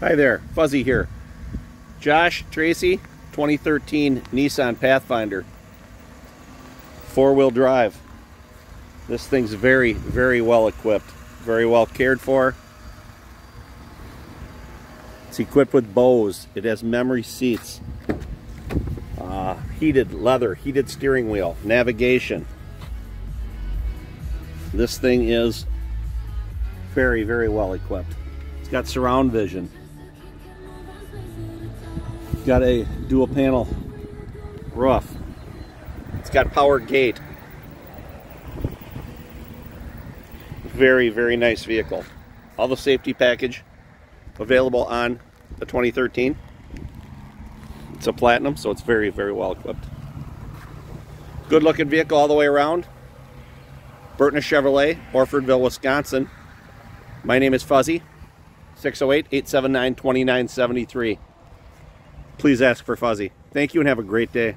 Hi there, Fuzzy here. Josh Tracy, 2013 Nissan Pathfinder. Four-wheel drive. This thing's very, very well equipped. Very well cared for. It's equipped with Bose. It has memory seats. Uh, heated leather, heated steering wheel, navigation. This thing is very, very well equipped. It's got surround vision. Got a dual panel roof. It's got power gate. Very, very nice vehicle. All the safety package available on the 2013. It's a Platinum, so it's very, very well equipped. Good looking vehicle all the way around. Burtness Chevrolet, Orfordville, Wisconsin. My name is Fuzzy, 608-879-2973 please ask for Fuzzy. Thank you and have a great day.